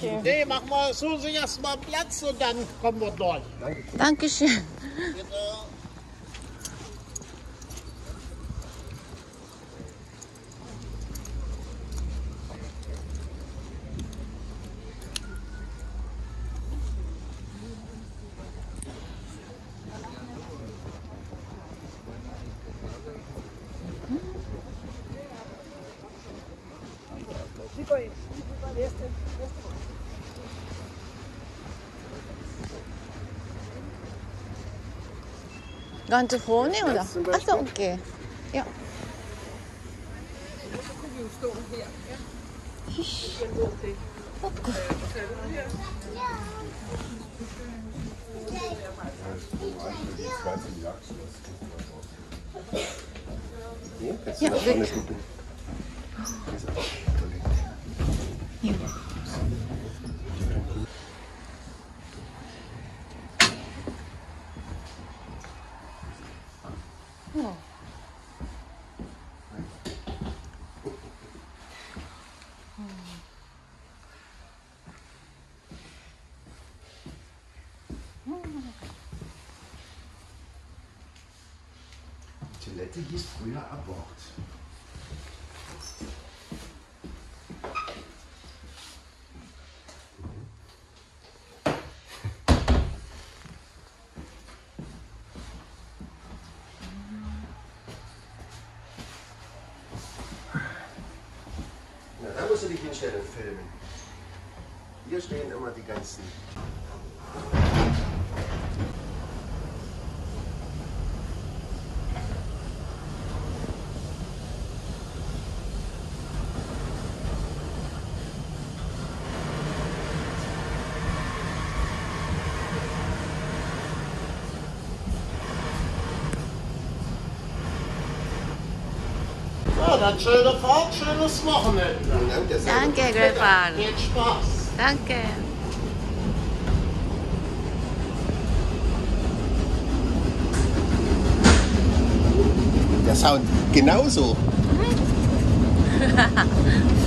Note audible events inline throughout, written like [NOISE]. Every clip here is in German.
Dankeschön. Nee, mach mal, suchen Sie erst mal Platz und dann kommen wir durch. Dankeschön. Bitte. Ganze vorne, oder? Achso, okay. Ja. Ja, weg. Ja. Toilette hieß früher Abort. Na, da musst du dich hinstellen und filmen. Hier stehen immer die ganzen. Dann schöne Fahrt, schönes Wochenende. Danke, Grandpa. Viel Spaß. Danke. Der Sound genauso. [LAUGHS]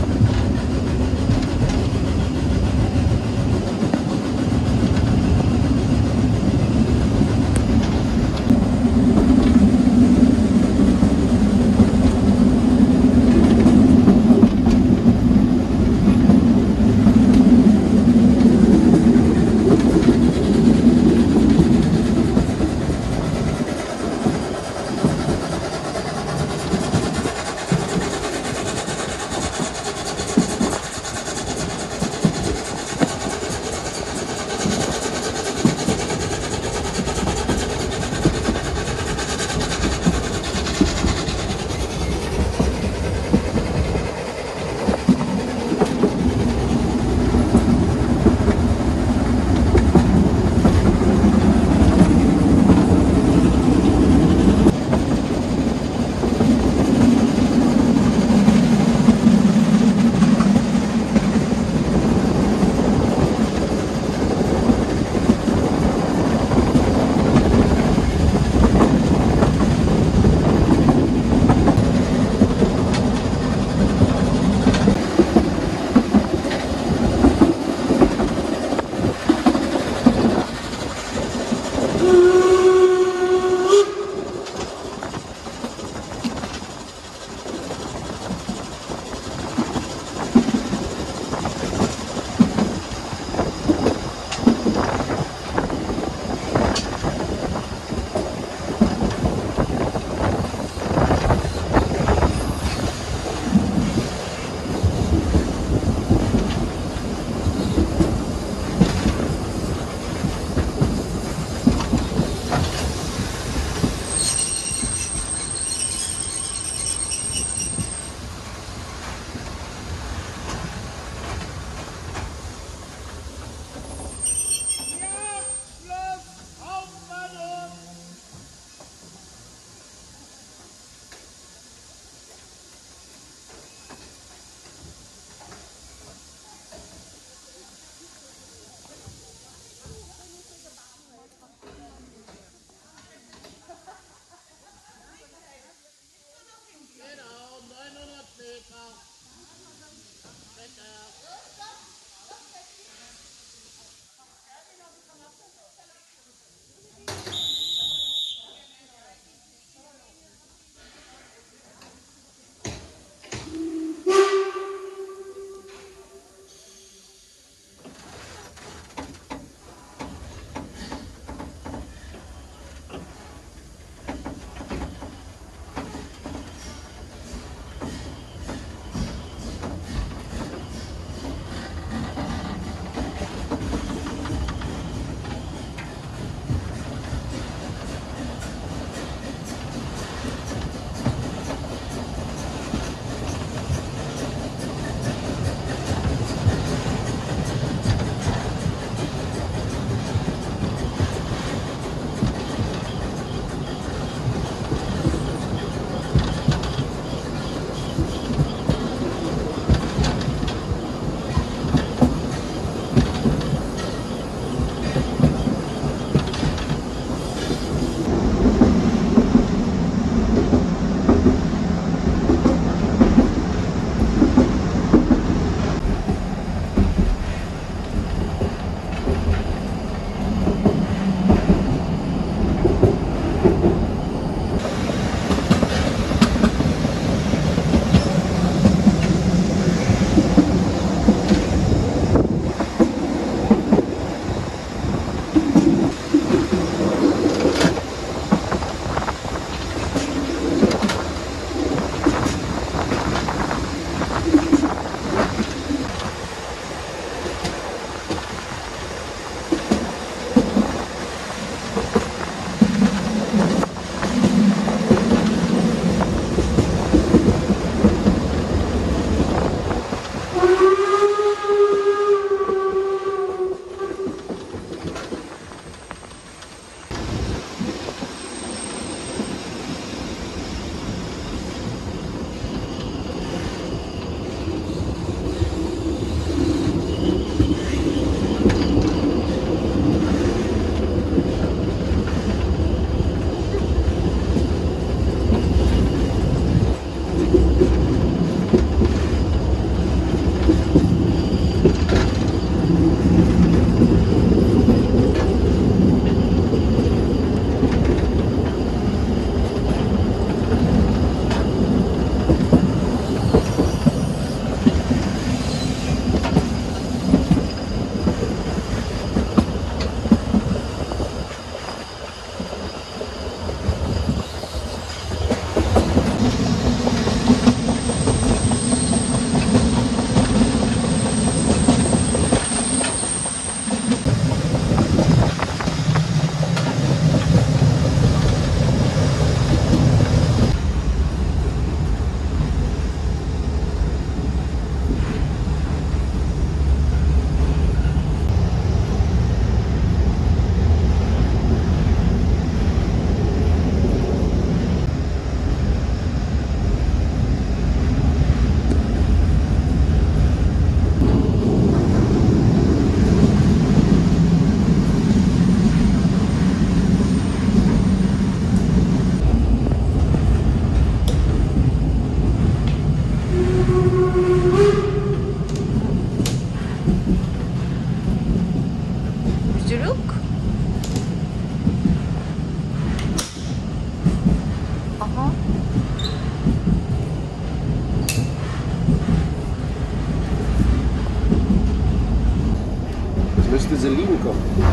México.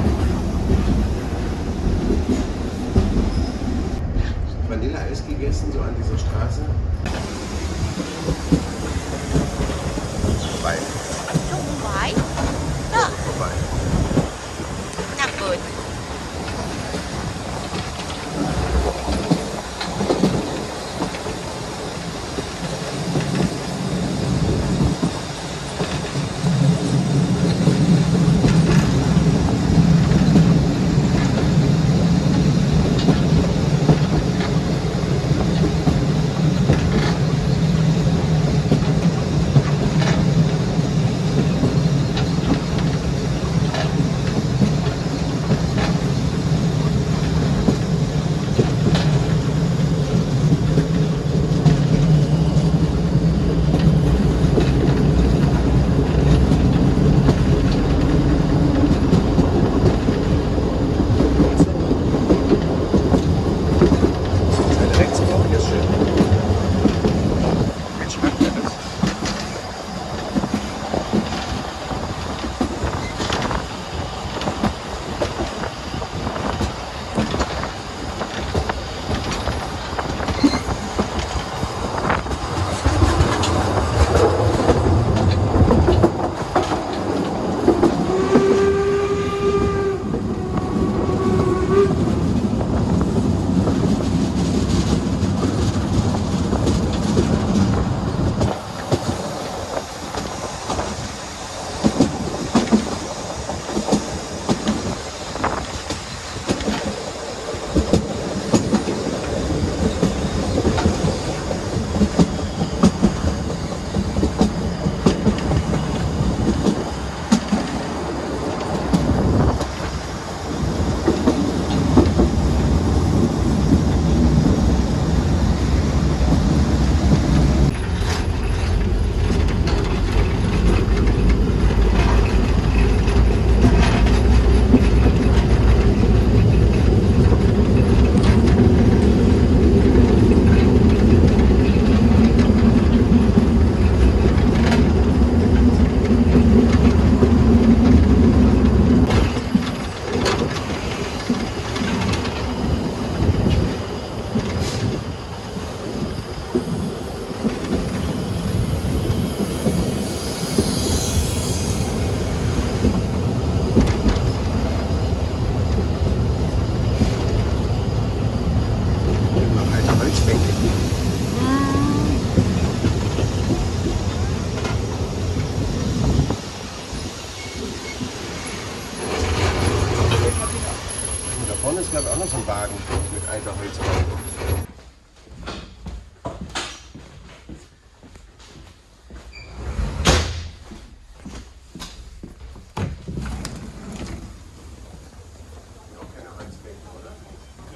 glaube ich, auch noch so einen Wagen mit alter Holz.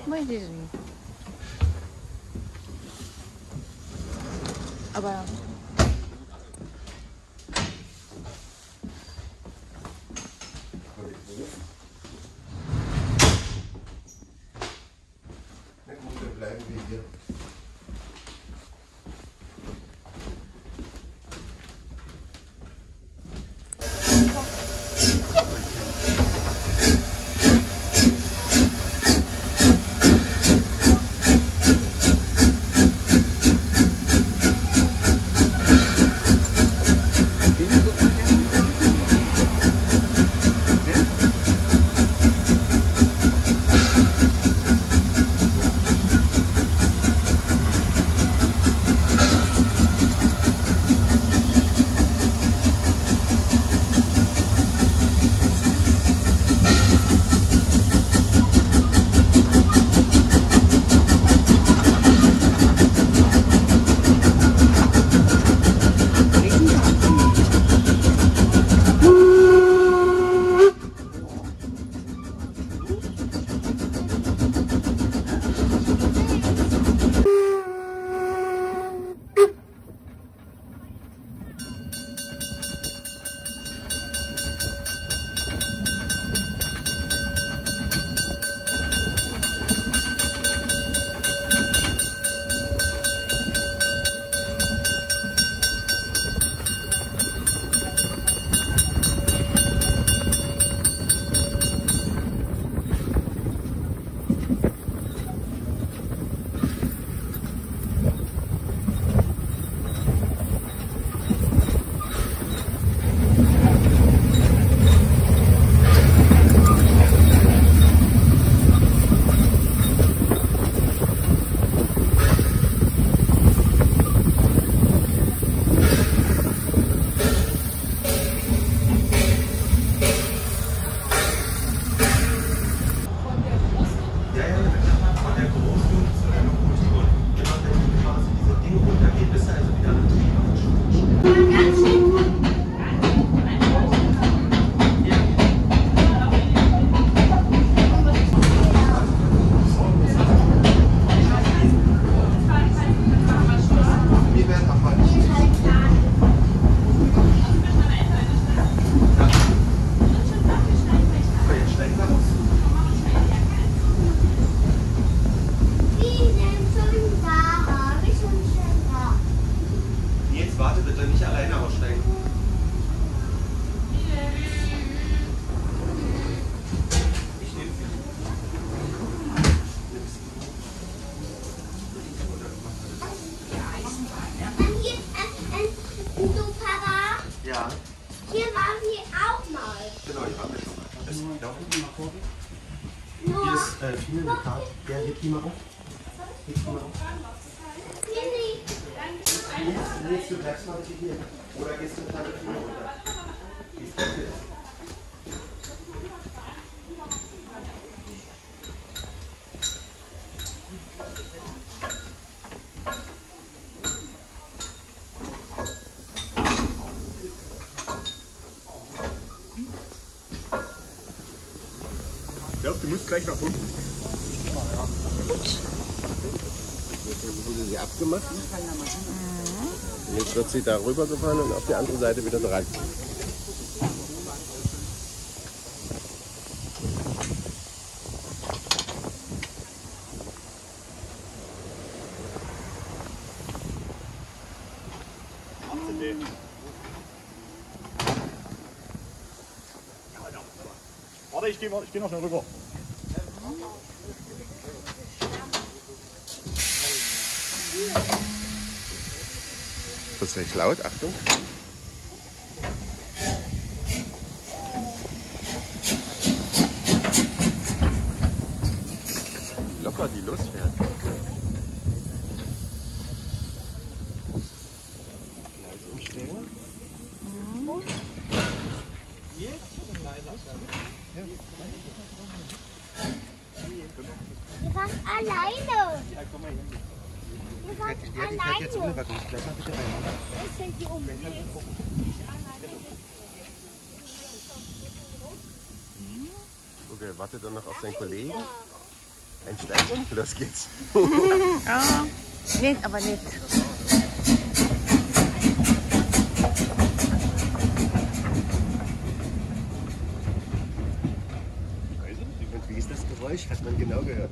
Weiß ich nicht. Gleich nach unten. Jetzt wurde sie abgemacht. Und jetzt wird sie da rübergefahren und auf die andere Seite wieder dran. Warte, ich gehe geh noch schnell rüber. Ist recht laut, Achtung. Locker, die losfährt. Gleis umstellen. Wir waren alleine. Wir waren alleine. Bleib mal bitte rein. Ich fällt die um. Okay, wartet dann noch auf seinen Kollegen. Einsteigen, los geht's. Ja. Nicht, aber nicht. Wie ist das Geräusch? Hat man genau gehört.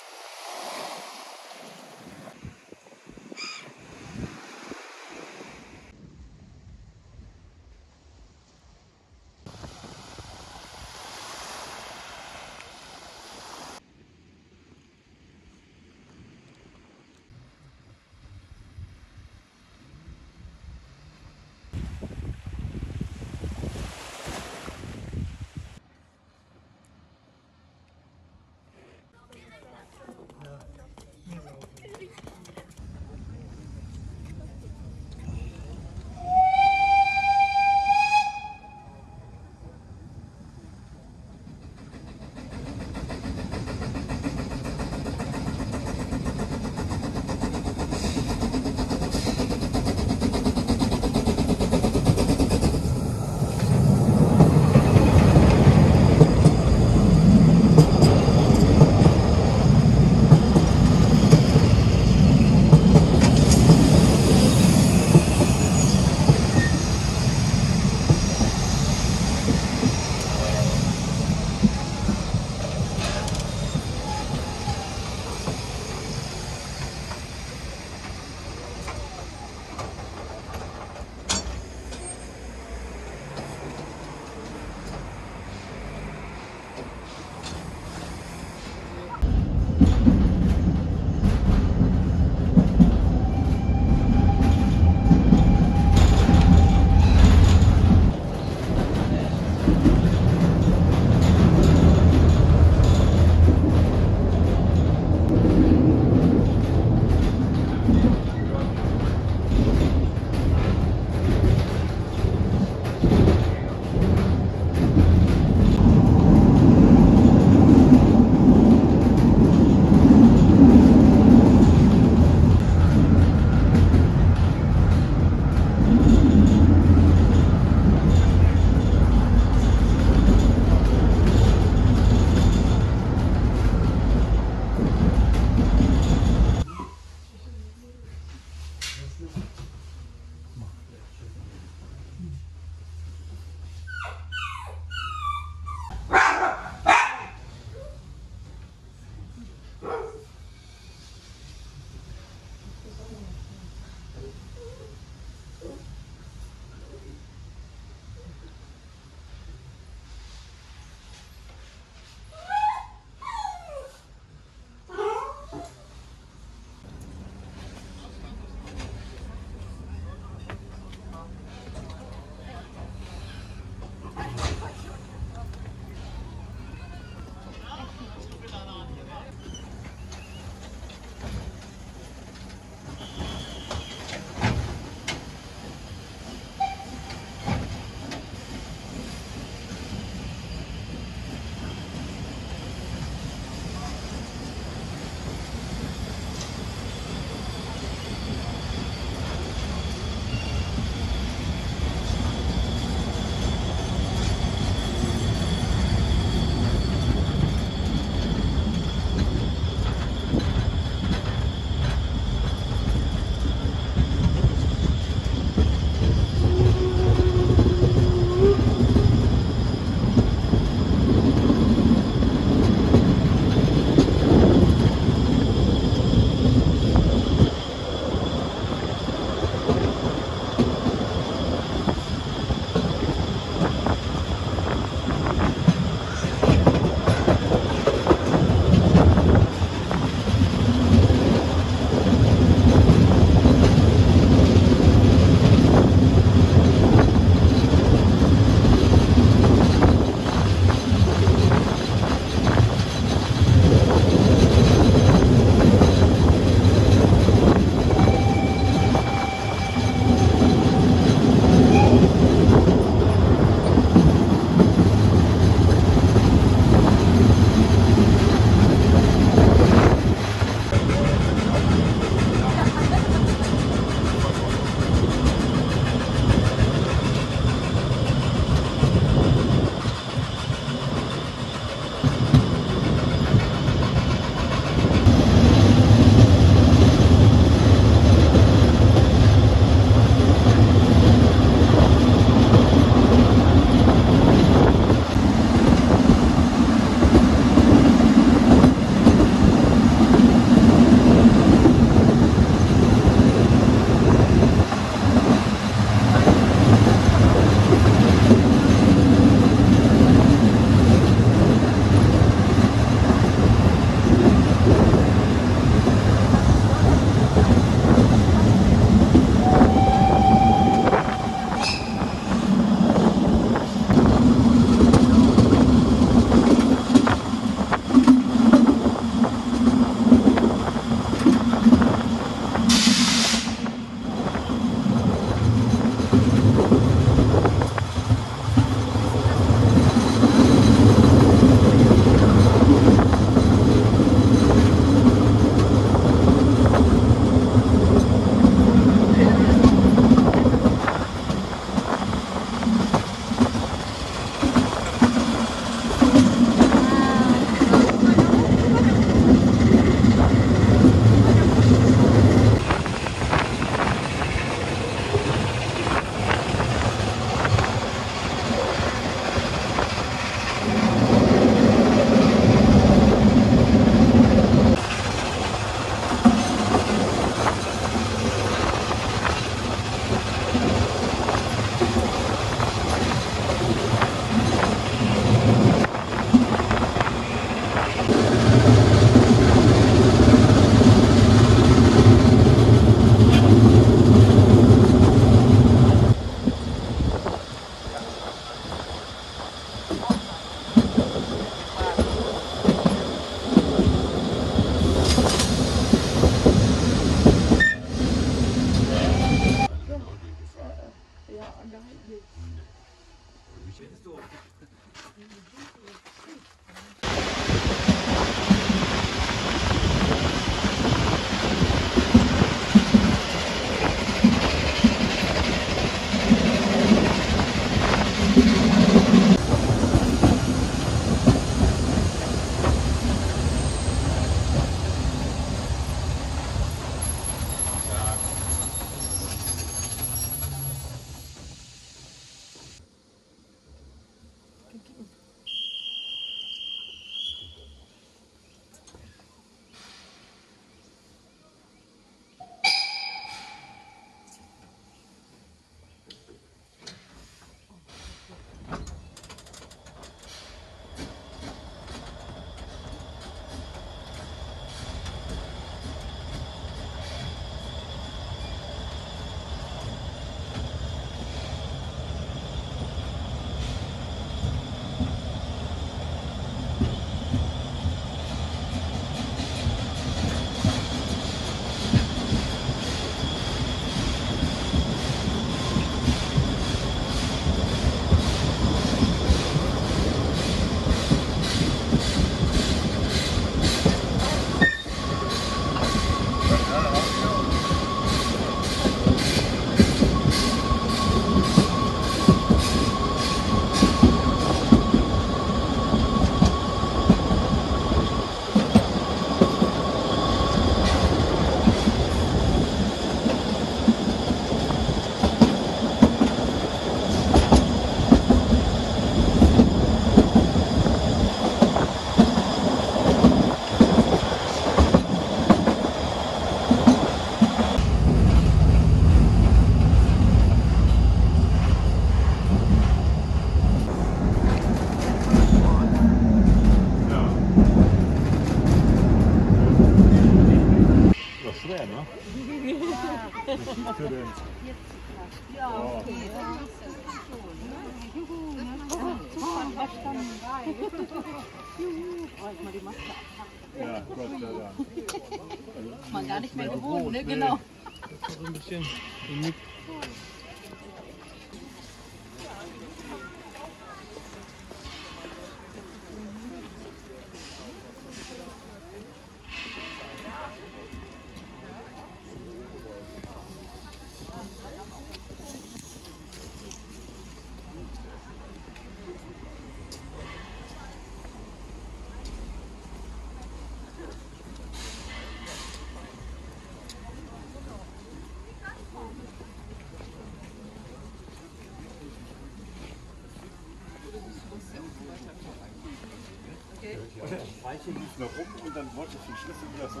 Weiche lief noch rum und dann wollte ich den Schlüssel wieder so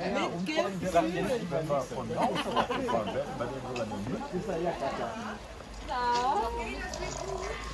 Wenn wir von Haus aus gefahren wären, bei dem sogar eine Mütze ist er ja Komm her, wo